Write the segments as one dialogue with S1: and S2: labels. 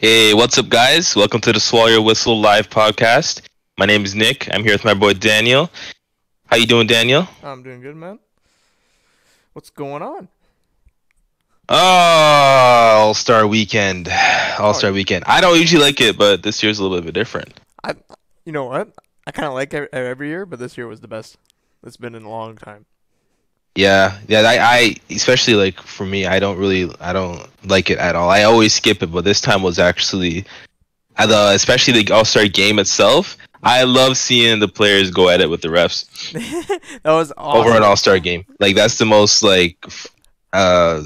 S1: Hey, what's up, guys? Welcome to the Swallow Your Whistle live podcast. My name is Nick. I'm here with my boy Daniel. How you doing, Daniel?
S2: I'm doing good, man. What's going on?
S1: Oh, All Star Weekend. All Star oh, Weekend. I don't usually like it, but this year's a little bit different.
S2: I, you know what? I kind of like it every year, but this year was the best. It's been in a long time.
S1: Yeah, yeah. I, I, especially like for me, I don't really, I don't like it at all. I always skip it, but this time was actually, the especially the All Star game itself. I love seeing the players go at it with the refs
S2: that was awesome.
S1: over an All Star game. Like that's the most like, uh,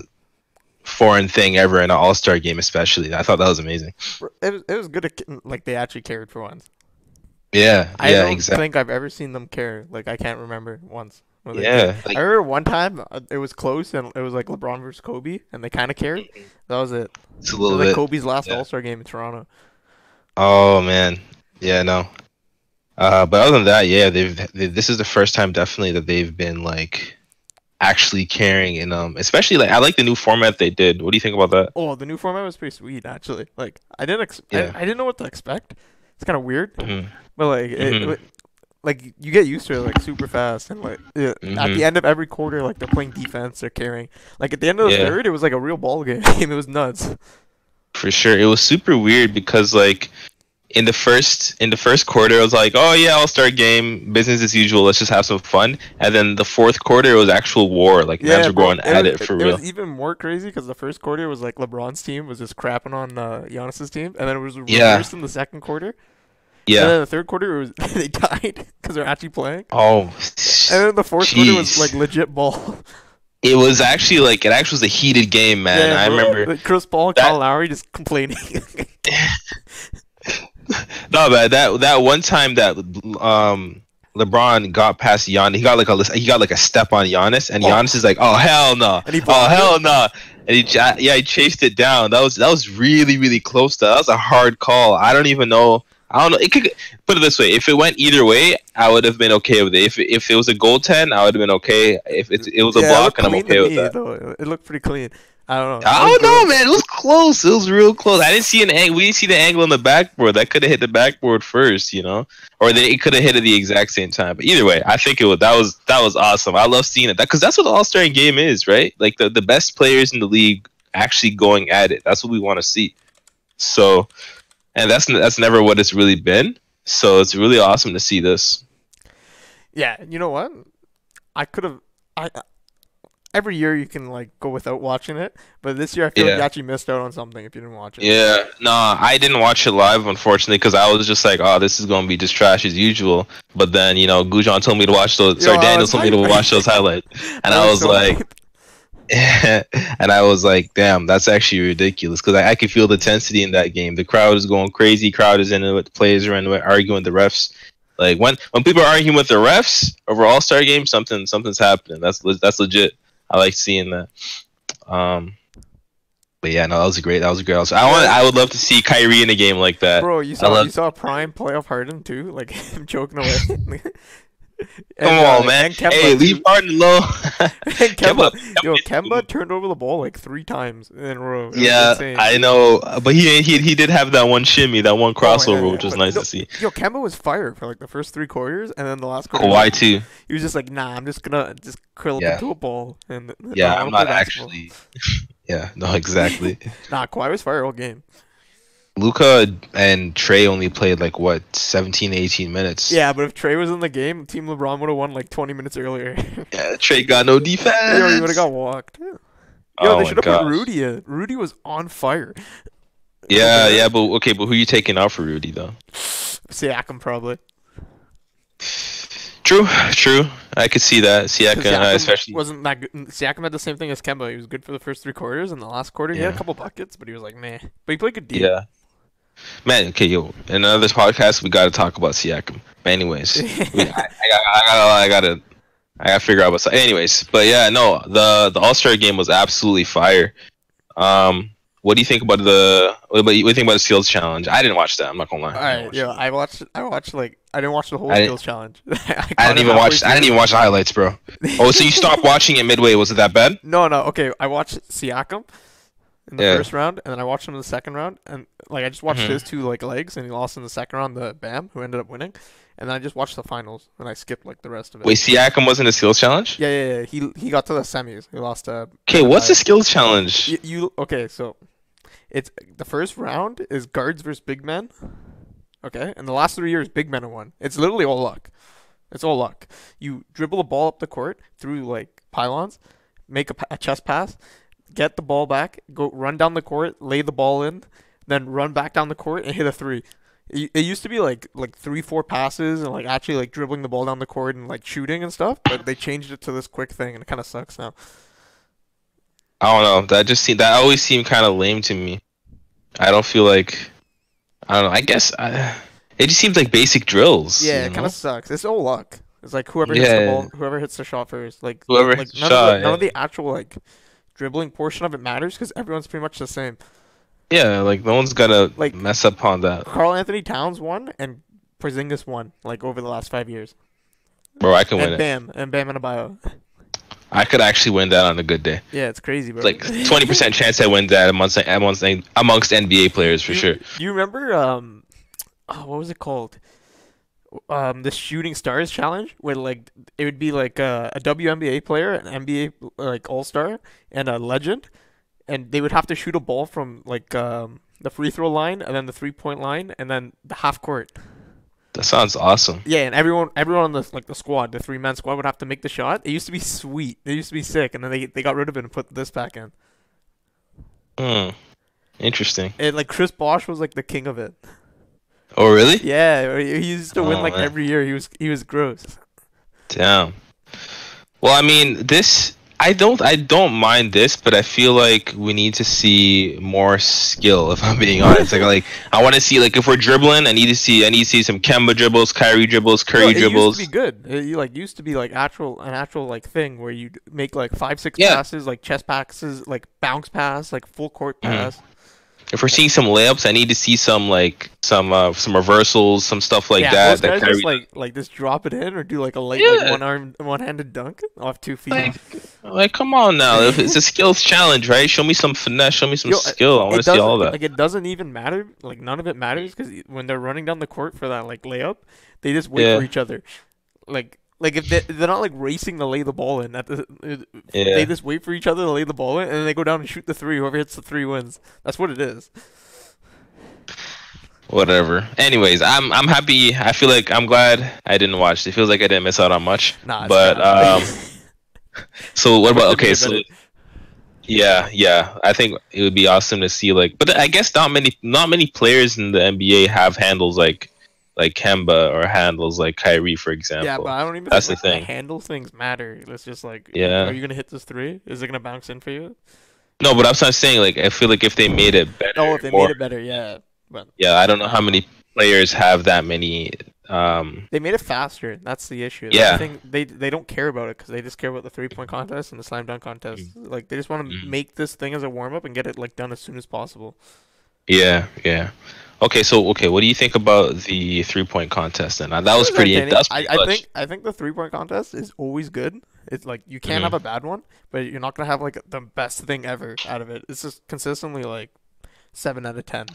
S1: foreign thing ever in an All Star game, especially. I thought that was amazing.
S2: It was, it was good. To, like they actually cared for once.
S1: Yeah,
S2: I
S1: yeah,
S2: don't
S1: exactly.
S2: think I've ever seen them care. Like I can't remember once.
S1: Yeah, like-
S2: I remember one time uh, it was close and it was like LeBron versus Kobe, and they kind of cared. That was it.
S1: It's a
S2: It
S1: little
S2: was like
S1: bit.
S2: Kobe's last
S1: yeah.
S2: All Star game in Toronto.
S1: Oh man, yeah, no. Uh, but other than that, yeah, they've they, this is the first time definitely that they've been like actually caring and um, especially like I like the new format they did. What do you think about that?
S2: Oh, the new format was pretty sweet actually. Like I didn't ex-
S1: Yeah.
S2: I, I didn't know what to expect. It's kind of weird,
S1: Mhm.
S2: but like it,
S1: Mhm.
S2: It- like you get used to it like super fast and like yeah, at
S1: Mhm.
S2: the end of every quarter like they're playing defense, they're carrying. Like at the end of the
S1: Yeah.
S2: third, it was like a real ball game. it was nuts.
S1: For sure, it was super weird because like in the first in the first quarter, it was like, oh yeah, All Star game, business as usual. Let's just have some fun. And then the fourth quarter, it was actual war. Like mans were
S2: bro,
S1: going at
S2: was,
S1: it for
S2: it
S1: real.
S2: was even more crazy because the first quarter was like LeBron's team was just crapping on uh, Giannis's team, and then it was
S1: Yeah.
S2: reversed in the second quarter. And
S1: Yeah.
S2: then the third quarter, was they died because they're actually playing.
S1: Oh.
S2: And then the fourth quarter was like legit ball.
S1: It was actually like it actually was a heated game, man.
S2: Yeah,
S1: I remember.
S2: Chris Paul,
S1: that-
S2: Kyle Lowry just complaining.
S1: No, but that that one time that um LeBron got past Giannis, he got like a he got like a step on Giannis, and
S2: Oh.
S1: Giannis is like, "Oh hell no!
S2: And he
S1: oh hell no!" And he yeah he chased it down. That was that was really really close. To, that was a hard call. I don't even know. I don't know. It could put it this way: if it went either way, I would have been okay with it. If if it was a goaltend, I would have been okay. If it, it was a
S2: Yeah,
S1: block, and I'm okay with
S2: me,
S1: that.
S2: Though. It looked pretty clean. I don't know.
S1: I don't know,
S2: good.
S1: man. It was close. It was real close. I didn't see an angle. We didn't see the angle on the backboard. That could have hit the backboard first, you know, or they it could have hit at the exact same time. But either way, I think it was that was that was awesome. I love seeing it. That because that's what the All Star game is, right? Like the the best players in the league actually going at it. That's what we want to see. So, and that's that's never what it's really been. So it's really awesome to see this.
S2: Yeah, you know what? I could have. I every year you can like go without watching it, but this year I feel like you actually missed out on something if you didn't watch it.
S1: Yeah, nah, I didn't watch it live, unfortunately, because I was just like, oh, this is gonna be just trash as usual. But then, you know, Gujan told me to watch those.
S2: Yo,
S1: sorry, Daniel told me to watch those highlights, and I was
S2: so
S1: like. and I was like, damn, that's actually ridiculous because I, I could feel the intensity in that game. The crowd is going crazy. Crowd is into it. With the players are into it, arguing with the refs. Like when when people are arguing with the refs over All Star games, something something's happening. That's that's legit. I like seeing that. Um, but yeah, no, that was a great. That was a great. I want. I would love to see Kyrie in a game like that.
S2: Bro, you saw
S1: love-
S2: you saw prime playoff Harden too, like him choking away.
S1: Come
S2: And, uh,
S1: on, man.
S2: Kemba,
S1: Hey, leave. Harden alone.
S2: Kemba,
S1: Kemba-
S2: yo,
S1: Kemba-
S2: turned over the ball like three times in a row. It
S1: yeah. I know, but he he he did have that one shimmy, that one
S2: yeah,
S1: crossover,
S2: yeah,
S1: which was nice
S2: no-
S1: to see.
S2: Yo, Kemba was fire for like the first three quarters, and then the last quarter,
S1: Kawhi too.
S2: he was just like, "Nah, I'm just gonna just curl up into a ball." And
S1: Yeah, I'm not actually. Yeah, no, exactly.
S2: Nah, Kawhi was fire all game.
S1: Luka and Trey only played like what 17, 18 minutes.
S2: Yeah, but if Trey was in the game, Team LeBron would have won like 20 minutes earlier.
S1: Yeah, Trey got no defense.
S2: Yo, he would have got walked. Yo,
S1: Oh
S2: they should have put. Rudy in. Rudy was on fire.
S1: Yeah, yeah, but okay, but who you taking out for Rudy though?
S2: Siakam probably.
S1: True, true. I could see that. Siakam,
S2: Siakam
S1: especially.
S2: wasn't that good. Mm, Siakam had the same thing as Kemba. He was good for the first three quarters, and the last quarter he had a couple buckets, but he was like, meh. But he played good D.
S1: Yeah. Man, okay, yo. In another podcast, we got to talk about Siakam. But anyways, we, I, I, got, I gotta, I gotta, I gotta figure out what's. Anyways, but yeah, no, the the All Star game was absolutely fire. Um, what do you think about the? What, about, what do you think about the skills challenge? I didn't watch that. I'm not gonna lie.
S2: All
S1: I didn't
S2: right,
S1: watch
S2: yeah. I watched. I watched like I didn't watch the whole
S1: I didn't-
S2: skills challenge. I,
S1: I didn't even watch.
S2: halfway
S1: I didn't even watch the highlights, bro. Oh, so you stopped watching it midway? Was it that bad?
S2: No, no. Okay, I watched Siakam. In the
S1: Yeah.
S2: first round, and then I watched him in the second round, and like I just watched
S1: Mhm.
S2: his two like legs, and he lost in the second round to Bam, who ended up winning, and then I just watched the finals, and I skipped like the rest of it.
S1: Wait, Siakam wasn't a skills challenge?
S2: Yeah, yeah, yeah. He he got to the semis. He lost uh
S1: Okay, what's
S2: Uh,
S1: the skills challenge?
S2: you, you okay, so it's the first round is guards versus big men. Okay? And the last three years big men have won. It's literally all luck. It's all luck. You dribble a ball up the court through like pylons, make a, pa- a chest pass, get the ball back, go run down the court, lay the ball in, then run back down the court and hit a three. It, it used to be like like three four passes and like actually like dribbling the ball down the court and like shooting and stuff, but they changed it to this quick thing and it kind of sucks now.
S1: I don't know. That just seemed that always seemed kind of lame to me. I don't feel like I don't know. I guess I, it just seems like basic drills.
S2: Yeah, it kind of sucks. It's all luck. It's like whoever hits the ball, whoever hits the shot first. Like
S1: Whoever
S2: like
S1: hits the
S2: none, of
S1: shot,
S2: the, none of the actual like dribbling portion of it matters because everyone's pretty much the same.
S1: Yeah, like no one's gonna
S2: Like-
S1: mess up on that.
S2: Karl-Anthony Towns won and Porzingis won like over the last five years.
S1: Bro, I can win
S2: and
S1: it.
S2: Bam and Bam Adebayo.
S1: I could actually win that on a good day.
S2: Yeah, it's crazy, bro.
S1: Like twenty percent chance I win that amongst amongst amongst NBA players for
S2: you,
S1: sure.
S2: You remember um, oh, what was it called? Um, the Shooting Stars challenge, where like it would be like uh, a WNBA player, an NBA like All Star, and a legend, and they would have to shoot a ball from like um the free throw line and then the three point line and then the half court.
S1: That sounds awesome.
S2: Yeah, and everyone everyone on the like the squad, the three man squad would have to make the shot. It used to be sweet. It used to be sick, and then they they got rid of it and put this back in.
S1: Hmm. Interesting.
S2: And like Chris Bosh was like the king of it.
S1: Oh really?
S2: Yeah, he used to win
S1: Oh,
S2: like
S1: man.
S2: every year. He was he was gross.
S1: Damn. Well, I mean, this I don't I don't mind this, but I feel like we need to see more skill. If I'm being honest, like like I want to see like if we're dribbling, I need to see I need to see some Kemba dribbles, Kyrie dribbles, Curry
S2: it
S1: dribbles.
S2: used to be good. It you, like used to be like actual an actual like thing where you make like five six
S1: Yeah.
S2: passes, like chest passes, like bounce pass, like full court
S1: Mhm.
S2: pass.
S1: If we're seeing some layups, I need to see some like some uh some reversals, some stuff like
S2: yeah,
S1: that. that
S2: just like like just drop it in or do like a light like one arm one handed dunk off two feet.
S1: like, like come on now. If it's a skills challenge, right? Show me some finesse, show me some
S2: Yo,
S1: skill. I want to see all that.
S2: Like it doesn't even matter. Like none of it matters because when they're running down the court for that like layup, they just wait
S1: Yeah.
S2: for each other. Like like if they they're not like racing to lay the ball in. At the,
S1: Yeah.
S2: They just wait for each other to lay the ball in, and then they go down and shoot the three. Whoever hits the three wins. That's what it is.
S1: Whatever. Anyways, I'm I'm happy. I feel like I'm glad I didn't watch. It feels like I didn't miss out on much.
S2: Nah, it's
S1: but um, so what about okay? So yeah, yeah. I think it would be awesome to see like, but I guess not many not many players in the NBA have handles like like Kemba or handles like Kyrie, for example.
S2: yeah, but I don't even.
S1: That's
S2: think,
S1: the thing.
S2: handle things matter. It's just like,
S1: Yeah.
S2: Are you gonna hit this three? Is it gonna bounce in for you?
S1: No, but I'm not saying like I feel like if they made it better.
S2: Oh, if they
S1: more-
S2: made it better, yeah. But
S1: Yeah, I don't know how many players have that many. Um,
S2: they made it faster. That's the issue.
S1: Yeah.
S2: I think they they don't care about it because they just care about the three point contest and the slam dunk contest. Like they just want to
S1: Mhm.
S2: make this thing as a warm up and get it like done as soon as possible.
S1: yeah, yeah. Okay, so okay, what do you think about the three point contest? Then Uh, that was
S2: It
S1: pretty.
S2: entertaining.
S1: That was
S2: I,
S1: pretty
S2: I
S1: clutch.
S2: think I think the three point contest is always good. It's like you can't
S1: Mhm.
S2: have a bad one, but you're not gonna have like the best thing ever out of it. It's just consistently like seven out of ten.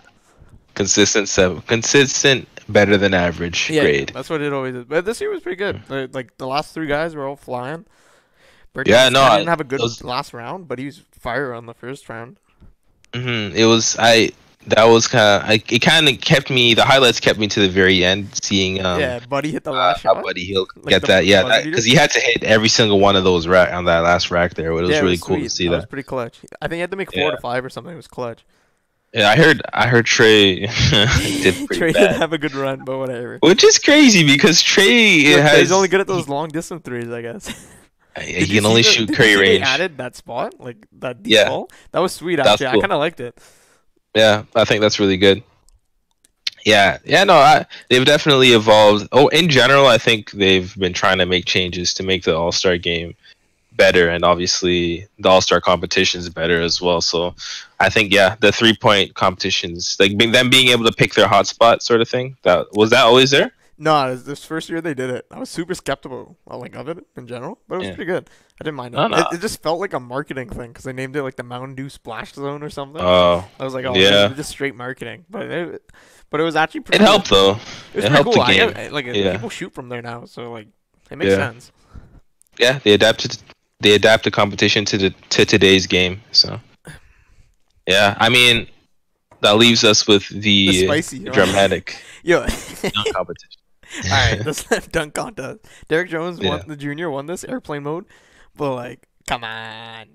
S1: consistent seven, consistent better than average
S2: Yeah,
S1: grade.
S2: that's what it always is. But this year was pretty good. Like, like the last three guys were all flying.
S1: Yeah, no, I-
S2: didn't have a good
S1: those-
S2: last round, but he was fire on the first round.
S1: hmm It was I. That was kind of. It kind of kept me. The highlights kept me to the very end, seeing um,
S2: yeah, Buddy hit the
S1: uh,
S2: last
S1: how
S2: shot.
S1: Buddy Hield
S2: Like
S1: get
S2: the-
S1: that. Yeah, because he had to hit every single one of those rack on that last rack there. It was
S2: yeah, it
S1: really
S2: was
S1: cool to see
S2: that.
S1: that.
S2: was pretty clutch. I think he had to make four
S1: Yeah.
S2: to five or something. It was clutch.
S1: Yeah, I heard. I heard Trey did
S2: Trey
S1: bad.
S2: didn't have a good run, but whatever.
S1: Which is crazy because Trey
S2: Look,
S1: has.
S2: he's only good at those long distance threes, I guess.
S1: he can only
S2: the-
S1: shoot Curry
S2: see they added that spot, like that deep
S1: Yeah.
S2: ball. That was sweet. Actually,
S1: cool.
S2: I kind of liked it.
S1: Yeah, I think that's really good. Yeah, yeah, no, I, they've definitely evolved. Oh, in general, I think they've been trying to make changes to make the All Star game better, and obviously the All Star competitions better as well. So, I think yeah, the three point competitions, like being, them being able to pick their hotspot, sort of thing. That was that always there.
S2: No, this- first year they did it, I was super skeptical, like of it in general, but it was
S1: Yeah.
S2: pretty good. I didn't mind it.
S1: No, no.
S2: It, it just felt like a marketing thing because they named it like the Mountain Dew Splash Zone or something.
S1: Oh,
S2: I was like, oh,
S1: yeah.
S2: just straight marketing, but it, but it was actually pretty.
S1: it
S2: cool.
S1: helped though.
S2: It was
S1: It helped
S2: cool.
S1: the game.
S2: get- like
S1: Yeah.
S2: people shoot from there now, so like it makes
S1: Yeah.
S2: sense.
S1: Yeah, they adapted. They adapt the competition to the to today's game. So, yeah, I mean, that leaves us with the,
S2: The spicy,
S1: dramatic
S2: Yo,
S1: competition.
S2: all right, the slam dunk contest. Derrick Jones
S1: Yeah.
S2: won the junior won this airplane mode, but like, come on.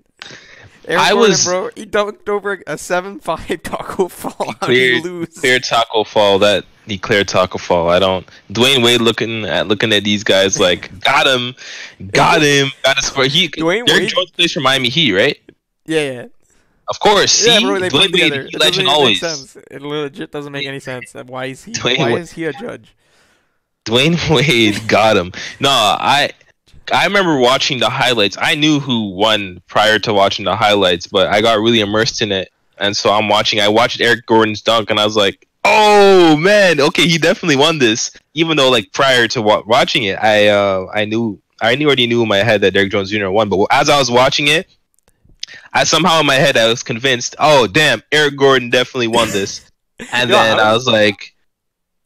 S2: Eric
S1: I was-
S2: bro. He dunked over a seven five Tacko Fall.
S1: Clear-
S2: lose?
S1: Clear Tacko Fall. That clear Tacko Fall. I don't. Dwyane Wade looking at looking at these guys like got him, got him, got to score. He
S2: Dwyane
S1: Derrick
S2: Wade-
S1: Jones plays for Miami Heat, right?
S2: Yeah, yeah.
S1: Of course.
S2: Yeah,
S1: see?
S2: bro, they
S1: Dwyane
S2: together.
S1: Wade,
S2: It
S1: legend
S2: doesn't
S1: always.
S2: make sense. It legit doesn't make any sense. Why is he?
S1: Dwyane
S2: why
S1: Wade-
S2: is he a judge?
S1: Dwyane Wade got him. No, I I remember watching the highlights. I knew who won prior to watching the highlights, but I got really immersed in it, and so I'm watching. I watched Eric Gordon's dunk, and I was like, "Oh man, okay, he definitely won this." Even though, like prior to wa- watching it, I uh, I knew I knew already knew in my head that Derrick Jones Jr. won. But as I was watching it, I somehow in my head I was convinced, "Oh damn, Eric Gordon definitely won this." And
S2: Yeah,
S1: then
S2: I
S1: was like,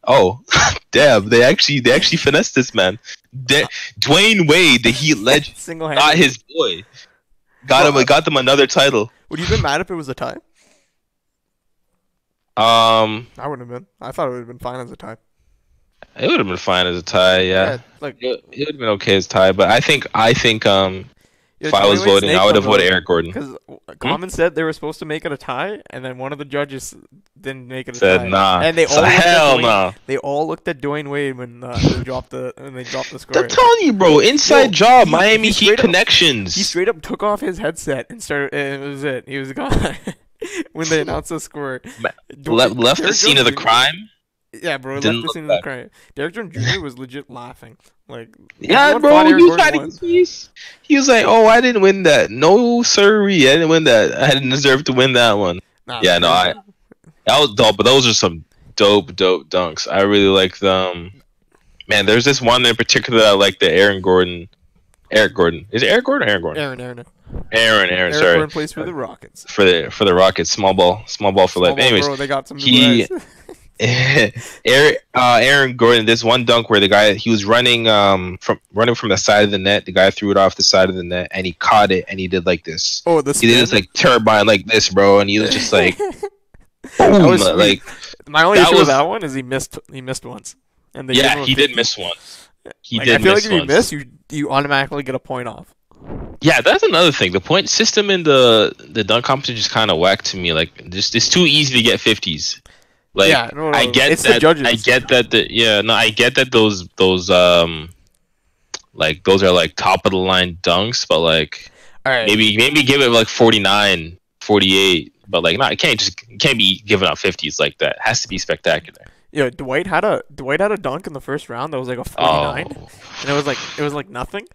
S1: "Oh, damn! They actually they actually finessed this man." De- Dwyane Wade, the Heat legend,
S2: Single
S1: got his boy, got
S2: Well,
S1: him, got them another title.
S2: Would you have been mad if it was a tie?
S1: Um,
S2: I wouldn't have been. I thought it would have been fine as a tie.
S1: it would have been fine as a tie. Yeah,
S2: like
S1: it, it would have been okay as a tie. But I think I think um,
S2: yeah,
S1: if I was voting, I would have voted. Eric Gordon.
S2: Because Common said they were supposed to make it a tie, and then one of the judges didn't make it a
S1: Said
S2: tie.
S1: nah.
S2: And they all
S1: hell no.
S2: They all looked at Dwyane Wade when uh, they dropped the when they dropped the score.
S1: I'm telling you, bro. Inside
S2: Yo,
S1: job,
S2: he-
S1: Miami
S2: he
S1: Heat
S2: straight up-
S1: connections.
S2: He straight up took off his headset and started. And it was it. He was gone when they announced the score.
S1: Le- left the scene of the crime.
S2: Yeah, bro.
S1: Didn't
S2: left scene of the
S1: back.
S2: Derrick Jones Jr. was legit laughing. Like
S1: Yeah, bro. You tried to peace. He was like, "Oh, I didn't win that. No, sirree, I didn't win that. I didn't deserve to win that one."
S2: Nah,
S1: Yeah, no, I- That was dope, but those are some dope, dope dunks. I really like them. Man, there's this one in particular that I like the Aaron Gordon. Eric Gordon. Is it Eric Gordon or Aaron Gordon?
S2: Aaron, Aaron,
S1: Aaron, Aaron,
S2: Aaron
S1: sorry.
S2: Gordon plays for the Rockets.
S1: For the for the Rockets, small ball, small ball for life.
S2: Ball,
S1: Anyways,
S2: bro, they got some
S1: he-. Aaron, uh, Aaron Gordon. This one dunk where the guy he was running um from running from the side of the net. The guy threw it off the side of the net and he caught it and he did like this.
S2: oh, the
S1: He did this
S2: spin?
S1: like turbine like this, bro, and he was just like, boom,
S2: was
S1: like
S2: My only
S1: that
S2: issue
S1: was-
S2: with that one is he missed. He missed once, and they
S1: yeah,
S2: him a
S1: he did miss once. He
S2: Like,
S1: did
S2: I feel
S1: miss
S2: like if you
S1: once.
S2: miss, you you automatically get a point off.
S1: Yeah, that's another thing. The point system in the the dunk competition is kind of whack to me. Like, just it's too easy to get fifties. Like,
S2: yeah, no, no,
S1: I get
S2: it's
S1: that.
S2: the judges.
S1: I get that. The yeah, no, I get that those those um, like those are like top of the line dunks, but like
S2: All right,
S1: maybe maybe give it like 49, 48. But like, no, it can't just it can't be giving out fifties like that. It has to be spectacular.
S2: yeah. Dwight had a Dwight had a dunk in the first round that was like a forty
S1: Oh,
S2: nine, and it was like it was like nothing.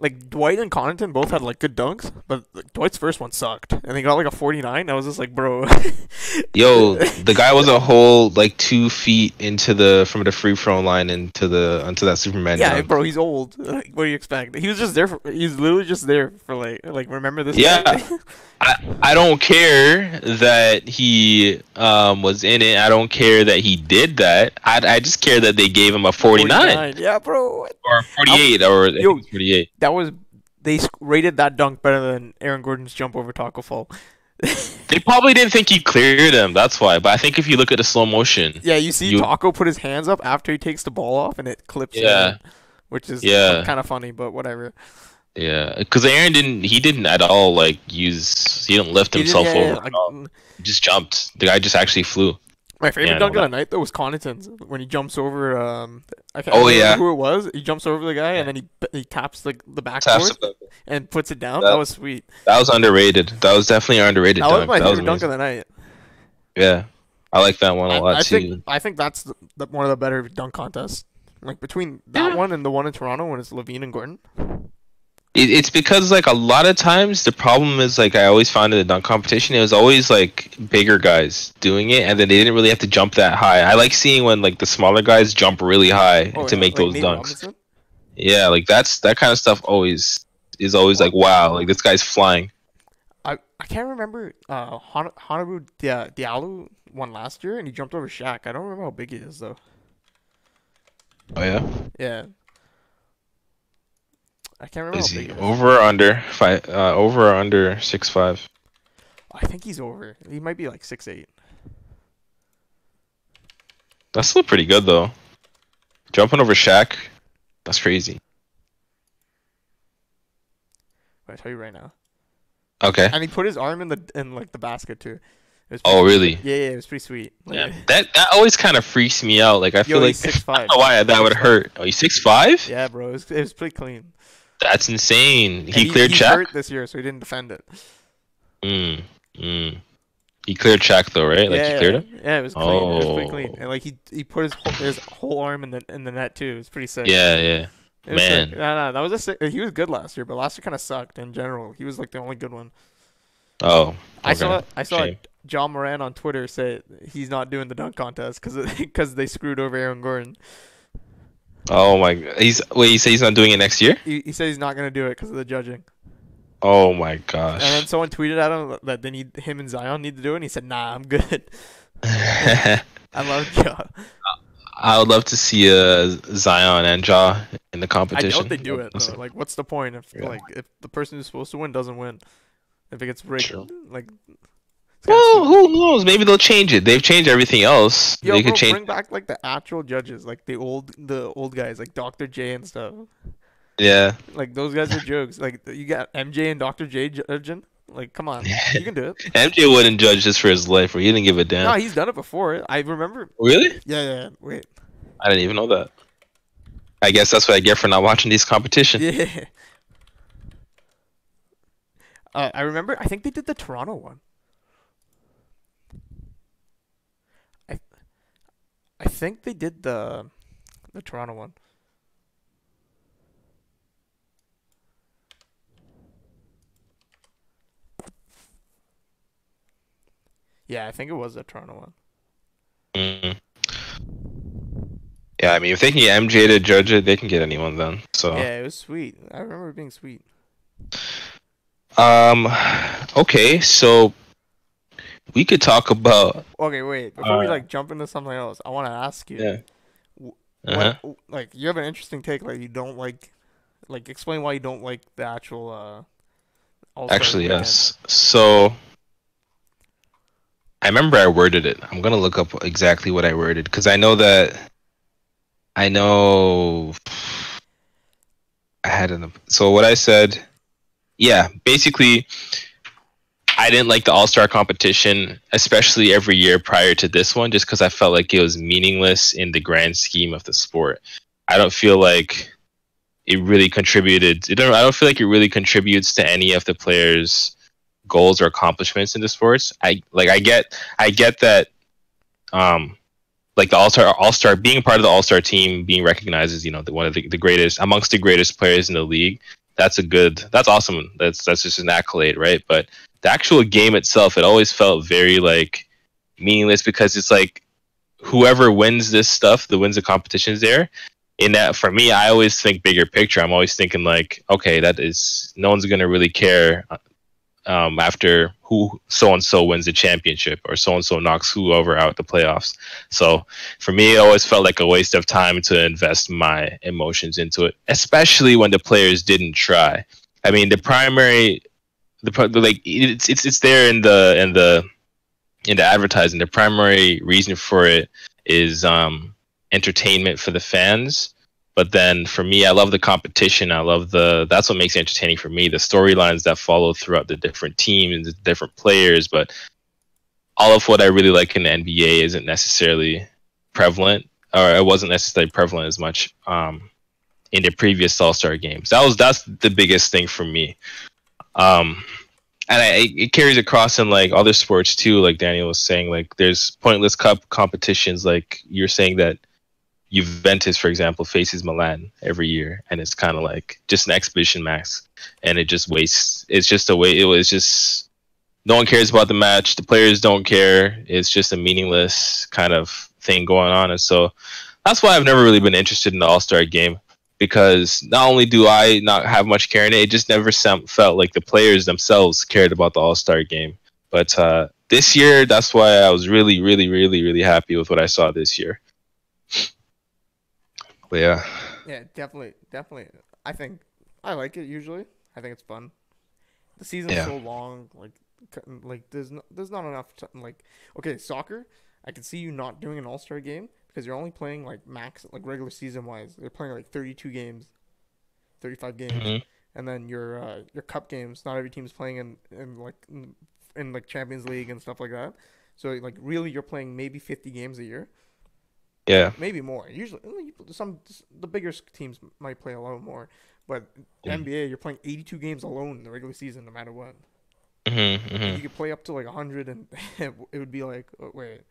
S2: Like Dwight and Connaughton both had like good dunks, but like, Dwight's first one sucked, and he got like a forty nine. I was just like, bro.
S1: yo, the guy was a whole like two feet into the from the free throw line into the onto that Superman.
S2: yeah,
S1: dunk.
S2: bro, he's old. Like, what do you expect? He was just there for. He's literally just there for like like remember this?
S1: Yeah. I, I don't care that he um, was in it. I don't care that he did that. I, I just care that they gave him a 49,
S2: Yeah, bro.
S1: or 48 or I think
S2: Yo.
S1: it's 48.
S2: That was they rated that dunk better than Aaron Gordon's jump over Tacko Fall.
S1: They probably didn't think he cleared him. That's why. But I think if you look at the slow motion,
S2: Yeah, you see
S1: You-
S2: Taco put his hands up after he takes the ball off and it clips.
S1: Yeah.
S2: in, which is
S1: Yeah.
S2: kind of funny, but whatever.
S1: Yeah, because Aaron didn't. He didn't at all like use. He didn't lift
S2: He
S1: himself
S2: yeah, yeah,
S1: over.
S2: like,
S1: at. He just jumped. The guy just actually flew.
S2: my favorite
S1: Yeah, I
S2: dunk
S1: know
S2: of the night though was Connaughton's when he jumps over. Um, I can't
S1: Oh,
S2: remember
S1: yeah.
S2: who it was. He jumps over the guy and then he he taps the the
S1: Taps
S2: backboard
S1: it.
S2: and puts it down.
S1: That-
S2: That was sweet.
S1: That was underrated. That was definitely underrated
S2: That was
S1: dunk.
S2: my
S1: that was
S2: favorite dunk of the night.
S1: Yeah, I like that one a
S2: I,
S1: lot
S2: I
S1: too.
S2: think I think that's the, the, one of the better dunk contests. Like between that
S1: Yeah.
S2: one and the one in Toronto when it's LaVine and Gordon.
S1: It, it's because like a lot of times the problem is like I always found in the dunk competition it was always like bigger guys doing it and then they didn't really have to jump that high. I like seeing when like the smaller guys jump really high
S2: Oh,
S1: to
S2: yeah,
S1: make
S2: like
S1: those dunks.
S2: Robinson?
S1: Yeah, like that's that kind of stuff always is always like wow, like this guy's flying.
S2: I I can't remember. Uh, Hon- Hamidou Dia- Diallo won last year, and he jumped over Shaq. I don't remember how big he is though.
S1: Oh yeah.
S2: Yeah. I can't remember
S1: Is he
S2: big he is.
S1: over or under five? Uh, over or under six five?
S2: I think he's over. He might be like six eight.
S1: That's still pretty good though. Jumping over Shaq, that's crazy.
S2: I tell you right now.
S1: Okay.
S2: And he put his arm in the in like the basket too.
S1: Oh really?
S2: Yeah, yeah, it was pretty sweet. Like,
S1: Yeah. That that always kind of freaks me out. Like I
S2: Yo,
S1: feel like
S2: six
S1: I
S2: five.
S1: don't know why that would hurt. Oh, he's six five?
S2: Yeah, bro, it was, it was pretty clean.
S1: That's insane.
S2: And
S1: He cleared
S2: he's
S1: Shaq.
S2: hurt this year, so he didn't defend it.
S1: Mm, mm. He cleared Shaq though, right? Like
S2: yeah,
S1: he cleared
S2: yeah,
S1: him.
S2: yeah, it was clean. It was pretty
S1: Oh.
S2: clean, and like he he put his whole, his whole arm in the in the net too. It was pretty sick.
S1: Yeah, yeah.
S2: It was sick.
S1: man.
S2: No, no, that was a sick, he was good last year, but last year kind of sucked in general. He was like the only good one.
S1: Oh,
S2: I saw I saw
S1: Shame.
S2: Ja Morant on Twitter say he's not doing the dunk contest because because they screwed over Aaron Gordon.
S1: Oh my. God. He's wait. You say he's not doing it next year?
S2: He, he said he's not gonna do it because of the judging.
S1: Oh my gosh!
S2: And then someone tweeted at him that they need him and Zion need to do it. and He said, "Nah, I'm good."
S1: I
S2: love Ja.
S1: I would love to see uh, Zion and Ja in the competition.
S2: I doubt they do it though. Like, what's the point if
S1: Yeah.
S2: like if the person who's supposed to win doesn't win? If it gets rigged, like.
S1: Well, who knows? Maybe they'll change it. They've changed everything else.
S2: Yo,
S1: they
S2: bro,
S1: could change.
S2: bring back like the actual judges, like the old the old guys, like Dr. J and stuff.
S1: Yeah.
S2: Like those guys are jokes. Like you got MJ and Dr. J judging. Like, come on, you can do it.
S1: MJ wouldn't judge this for his life, or he didn't give a damn.
S2: No, he's done it before. I remember.
S1: really?
S2: Yeah, yeah. yeah. Wait.
S1: I didn't even know that. I guess that's what I get for not watching these competitions.
S2: Yeah. Uh, I remember. I think they did the Toronto one. I think they did the, the Toronto one. Yeah, I think it was the Toronto one.
S1: Mm. Yeah, I mean, if they can get MJ to judge it, they can get anyone then. So,
S2: Yeah, it was sweet. I remember it being sweet.
S1: um, okay, so we could talk about.
S2: Okay, wait. Before we
S1: Uh,
S2: like jump into something else, I want to ask you.
S1: Yeah.
S2: What,
S1: Uh-huh.
S2: like you have an interesting take like you don't like like explain why you don't like the actual uh All-Star
S1: Actually,
S2: weekend.
S1: yes. So, I remember I worded it. I'm gonna look up exactly what I worded because I know that. I know. I had an. So what I said, yeah, basically, I didn't like the All Star competition, especially every year prior to this one, just because I felt like it was meaningless in the grand scheme of the sport. I don't feel like it really contributed. Don't, I don't feel like it really contributes to any of the players' goals or accomplishments in the sports. I like. I get. I get that. Um, like the All Star, All Star being part of the All Star team, being recognized as you know the, one of the, the greatest amongst the greatest players in the league. That's a good. That's awesome. That's that's just an accolade, right? But the actual game itself, it always felt very like meaningless because it's like whoever wins this stuff, the wins the competitions there. In that, for me, I always think bigger picture. I'm always thinking like, okay, that is no one's gonna really care um, after who so and so wins the championship or so and so knocks whoever out the playoffs. So for me, it always felt like a waste of time to invest my emotions into it, especially when the players didn't try. I mean, the primary, the, like it's it's it's there in the in the in the advertising. The primary reason for it is um, entertainment for the fans. But then for me, I love the competition. I love the that's what makes it entertaining for me. The storylines that follow throughout the different teams, the different players. But all of what I really like in the NBA isn't necessarily prevalent, or it wasn't necessarily prevalent as much um, in the previous All Star games. That was that's the biggest thing for me. Um, and I, it carries across in like other sports too. Like Daniel was saying, like there's pointless cup competitions. Like you're saying that Juventus, for example, faces Milan every year, and it's kind of like just an exhibition max, and it just wastes. It's just a way. It was just no one cares about the match. The players don't care. It's just a meaningless kind of thing going on, and so that's why I've never really been interested in the All Star game because not only do I not have much care in it, it just never felt like the players themselves cared about the All Star game. But uh, this year, that's why I was really, really, really, really happy with what I saw this year. But yeah.
S2: Yeah, definitely, definitely. I think I like it usually. I think it's fun. The season's yeah. so long, like, like there's no, there's not enough. Like, okay, soccer. I can see you not doing an All Star game because you're only playing like max, like regular season wise. They're playing like 32 games, 35 games, mm-hmm. and then your uh, your cup games. Not every team's playing in in like in, in like Champions League and stuff like that. So like really, you're playing maybe 50 games a year.
S1: Yeah.
S2: Maybe more. Usually, some the bigger teams might play a lot more, but yeah. NBA you're playing 82 games alone in the regular season, no matter what.
S1: Mm-hmm, mm-hmm.
S2: You could play up to like 100, and it would be like oh, wait,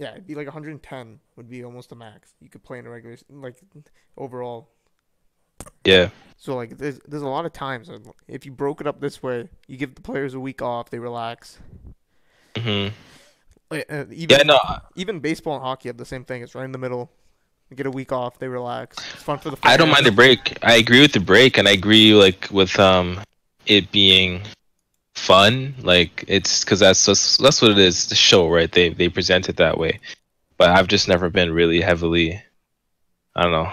S2: yeah, it'd be like 110 would be almost the max you could play in a regular like overall.
S1: Yeah.
S2: So like there's there's a lot of times if you broke it up this way, you give the players a week off, they relax.
S1: Mhm.
S2: Uh, even, yeah, no. Even baseball and hockey have the same thing. It's right in the middle. You get a week off. They relax. It's fun for the.
S1: I don't mind the break. I agree with the break, and I agree like with um it being fun. Like it's because that's that's that's what it is. The show, right? They they present it that way. But I've just never been really heavily. I don't know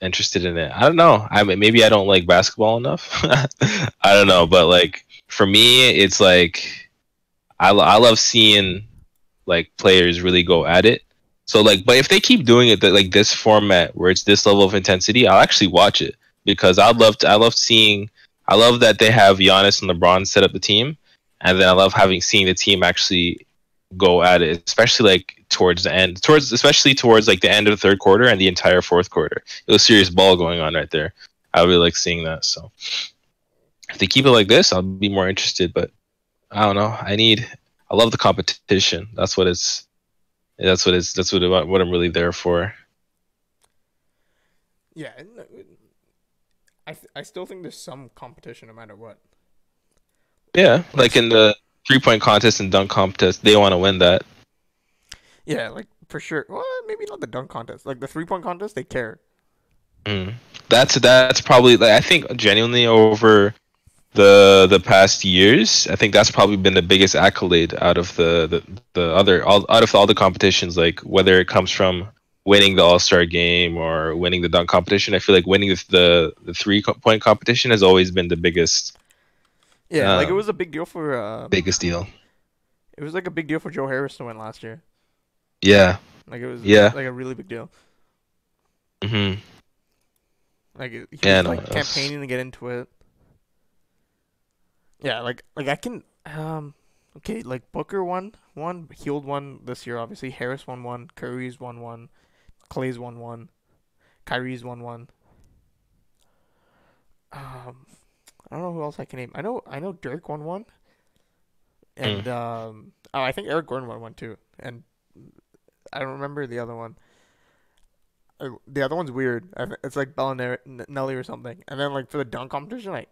S1: interested in it. I don't know. I mean, maybe I don't like basketball enough. I don't know, but like for me, it's like I, I love seeing like players really go at it. So like, but if they keep doing it that like this format where it's this level of intensity, I'll actually watch it because I'd love to. I love seeing. I love that they have Giannis and LeBron set up the team, and then I love having seen the team actually go at it, especially like towards the end, towards especially towards like the end of the third quarter and the entire fourth quarter. It was serious ball going on right there. I really like seeing that. So if they keep it like this, I'll be more interested. But I don't know. I need I love the competition. That's what it's. That's what it's. That's what what I'm really there for.
S2: Yeah, uh, I I still think there's some competition no matter what.
S1: Yeah, like in the three point contest and dunk contest, they want to win that.
S2: Yeah, like for sure. Well, maybe not the dunk contest. Like the three point contest, they care.
S1: Mm. That's that's probably like I think genuinely over the the past years. I think that's probably been the biggest accolade out of the the, the other all, out of all the competitions. Like whether it comes from winning the All Star game or winning the dunk competition, I feel like winning the the, the three point competition has always been the biggest.
S2: Yeah, um, like it um, was a big deal for. Uh,
S1: biggest deal.
S2: It was like a big deal for Joe Harris to win last year.
S1: Yeah.
S2: Like it was.
S1: Yeah.
S2: Like a really big deal.
S1: Mhm.
S2: Like he yeah, was no, like campaigning to get into it. Yeah, like like I can um okay, like Booker won one, Hield won this year obviously, Harris won one, Curry's won one, Clay's one one, Kyrie's one one. Um I don't know who else I can name. I know I know Dirk won one. And mm. um oh I think Eric Gordon won one too. And I don't remember the other one. Uh, the other one's weird. It's like Belinelli or something. And then like for the dunk competition, like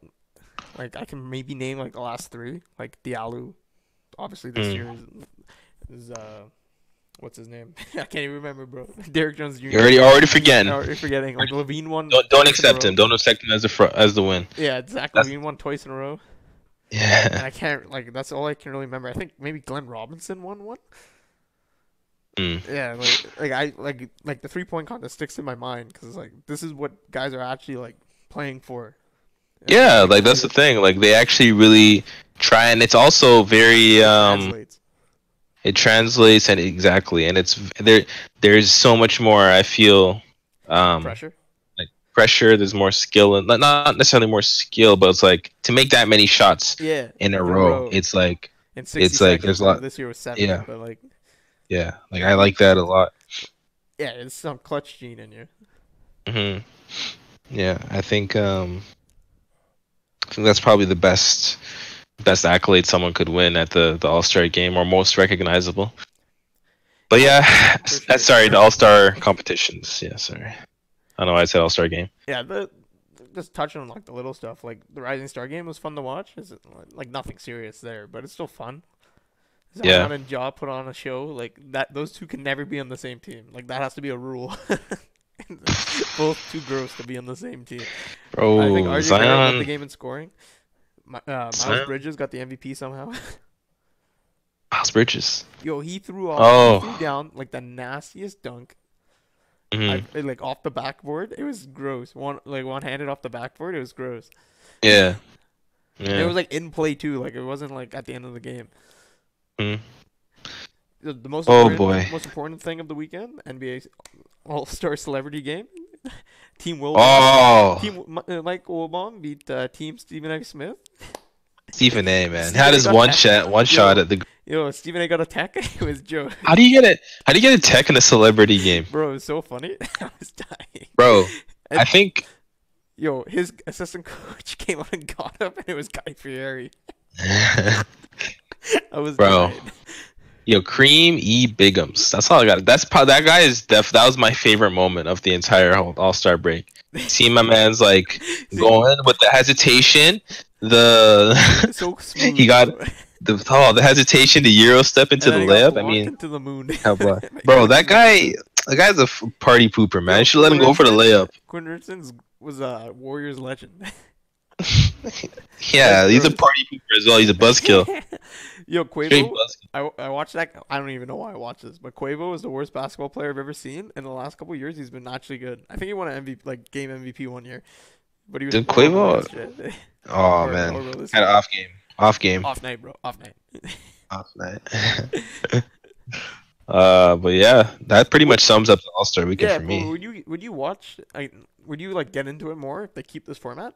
S2: like I can maybe name like the last three, like Diallo. Obviously this mm. year is, is uh what's his name? I can't even remember, bro. Derrick Jones Jr.
S1: You're already already forgetting.
S2: Already forgetting. Like LaVine won.
S1: Don't, don't accept him. Don't accept him as the fr- as the win.
S2: Yeah, exactly. LaVine won twice in a row.
S1: Yeah.
S2: And I can't like that's all I can really remember. I think maybe Glenn Robinson won one.
S1: Mm.
S2: Yeah, like like I like like the three point contest sticks in my mind because like this is what guys are actually like playing for.
S1: Yeah, like that's the thing. Like they actually really try, and it's also very um.
S2: Translates.
S1: It translates and exactly, and it's there. There's so much more. I feel um,
S2: pressure.
S1: Like pressure. There's more skill, and not necessarily more skill, but it's like to make that many shots.
S2: Yeah.
S1: In a, in row, row, it's like it's like there's a lot.
S2: This year was seven. Yeah. But like.
S1: Yeah, like I like that a lot.
S2: Yeah, it's some clutch gene in you.
S1: Mhm. Yeah, I think um I think that's probably the best best accolade someone could win at the the All Star game or most recognizable. But yeah, sorry. The All Star competitions. Yeah, sorry. I don't know why I said All Star game.
S2: Yeah, the just touching on like the little stuff, like the Rising Star game was fun to watch. Is like nothing serious there, but it's still fun. Zion
S1: Yeah.
S2: and Ja put on a show like that. Those two can never be on the same team. Like that has to be a rule. Both too gross to be on the same team.
S1: Bro,
S2: I think oh, RJ Barrett led the game in scoring. Mi- Uh, Miles Bridges got the MVP somehow.
S1: Miles Bridges.
S2: Yo, he threw off.
S1: Oh.
S2: He threw down like the nastiest dunk.
S1: Mhm.
S2: I, like off the backboard. It was gross. One like one handed off the backboard. It was gross.
S1: Yeah. Yeah.
S2: It was like in play too. Like it wasn't like at the end of the game.
S1: Mhm.
S2: The, the most
S1: Oh, boy.
S2: the most important thing of the weekend, NBA All Star Celebrity Game. Team Will.
S1: Oh,
S2: Team uh, Mike Wilbon beat uh, Team Stephen A. Smith.
S1: Stephen A. Man,
S2: Stephen
S1: had his one shot, one
S2: Yo.
S1: shot at the.
S2: Yo, Stephen A. got a tech. it was Joe.
S1: How do you get it? How do you get a tech in a celebrity game,
S2: Bro, it was so funny. I was dying.
S1: bro?
S2: And-
S1: I think.
S2: Yo, his assistant coach came out and got up, and it was Guy Fieri. I was
S1: Bro.
S2: dying.
S1: Yo, Cream E. Bigums. That's all I got. That's that guy is def. That was my favorite moment of the entire All Star break. See my man's like going with the hesitation, the
S2: so smooth.
S1: He got- the oh the hesitation, the euro step into
S2: And
S1: the layup. I mean,
S2: into the moon.
S1: bro, that guy, the guy's a f- party pooper, man. You should let him go for the layup.
S2: Quinn was a Warriors legend.
S1: Yeah, he's a party pooper as well. He's a buzzkill.
S2: Yo, Quavo. I, I watched that. I don't even know why I watched this, but Quavo is the worst basketball player I've ever seen. In the last couple years, he's been actually good. I think he won an MVP, like game MVP one year. But he was
S1: Did Quavo- Oh
S2: Or-
S1: man,
S2: or
S1: had an off game. Off game.
S2: Off night, bro. Off night.
S1: Off night. uh, but yeah, that pretty much sums up the All Star weekend
S2: yeah,
S1: for me.
S2: would you would you watch? I, would you like get into it more if they keep this format?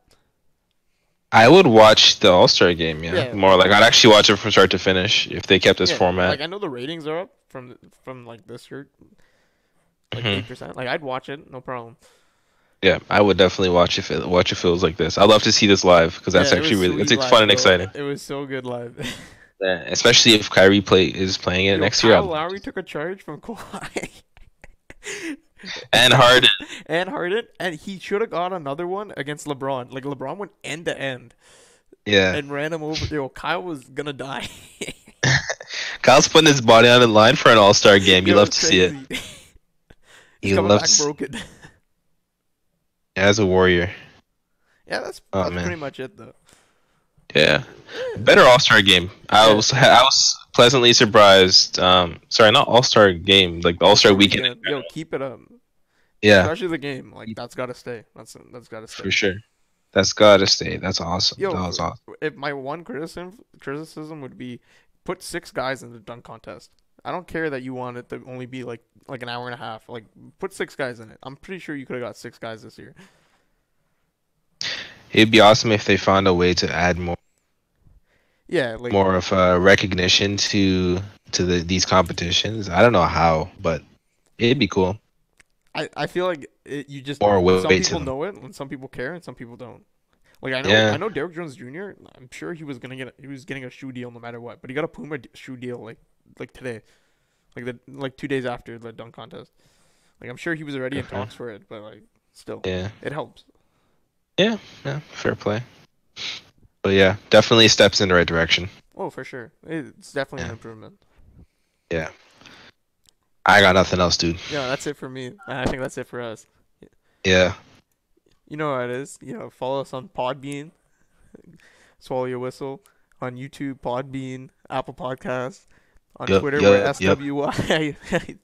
S1: I would watch the All Star game. Yeah,
S2: Yeah.
S1: more like I'd actually watch it from start to finish if they kept this
S2: Yeah,
S1: format.
S2: Like I know the ratings are up from from like this year, like
S1: Mhm.
S2: eight percent. Like I'd watch it, no problem.
S1: Yeah, I would definitely watch if it watch if it was like this. I'd love to see this live because that's
S2: Yeah,
S1: actually really it's
S2: live,
S1: fun and exciting.
S2: It was so good live.
S1: Yeah, especially if Kyrie play is playing it
S2: Yo,
S1: next year.
S2: Kyle Lowry took a charge from Kawhi
S1: And Harden.
S2: and Harden, and he should have got another one against LeBron. Like LeBron went end to end
S1: Yeah,
S2: and ran him over. Yo, Kyle was gonna die.
S1: Kyle's putting his body on the line for an All Star game. You love to see it. You
S2: coming
S1: love
S2: back
S1: to
S2: broken.
S1: as a warrior.
S2: Yeah, that's,
S1: Oh,
S2: that's pretty much it though.
S1: Yeah, better All Star game. I was I was pleasantly surprised. Um, sorry, not All Star game, like the All Star weekend. in
S2: Yo, keep it up.
S1: Yeah,
S2: Especially the game. Like that's gotta stay. That's that's gotta stay.
S1: for sure. That's gotta stay. That's awesome.
S2: Yo,
S1: that was awesome.
S2: if my one criticism criticism would be put six guys in the dunk contest. I don't care that you want it to only be like like an hour and a half. Like put six guys in it. I'm pretty sure you could have got six guys this year.
S1: It'd be awesome if they found a way to add more
S2: Yeah, like
S1: more of uh, recognition to to the, these competitions. I don't know how, but it'd be cool.
S2: I, I feel like it, you just
S1: weight
S2: some people know it and some people care and some people don't. Like I know
S1: Yeah.
S2: I know Derrick Jones Jr. I'm sure he was gonna get he was getting a shoe deal no matter what, but he got a Puma shoe deal like like today, like the like two days after the dunk contest. Like I'm sure he was already in talks for it, but like still,
S1: Yeah,
S2: it helps.
S1: Yeah, yeah, fair play. But yeah, definitely steps in the right direction.
S2: Oh, for sure, it's definitely
S1: Yeah.
S2: an improvement. Yeah.
S1: I got nothing else, dude.
S2: Yeah, that's it for me. I think that's it for us.
S1: Yeah,
S2: You know how it is. You know, follow us on Podbean, Swallow Your Whistle, on YouTube, Podbean, Apple Podcasts, on
S1: Yup,
S2: Twitter,
S1: yup,
S2: we're. SWY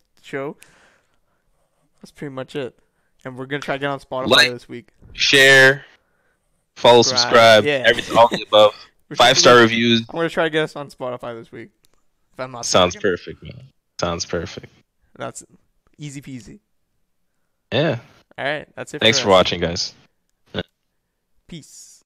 S2: show. That's pretty much it. And we're gonna try to get on Spotify
S1: Like,
S2: this week.
S1: share, follow,
S2: Subscribe,
S1: subscribe,
S2: yeah.
S1: everything, all the above. Five star reviews.
S2: I'm gonna try to get us on Spotify this week. If I'm not
S1: Sounds
S2: mistaken.
S1: perfect, man. Sounds perfect.
S2: That's easy peasy.
S1: Yeah.
S2: All right, that's it.
S1: Thanks
S2: for
S1: for watching, guys.
S2: Peace.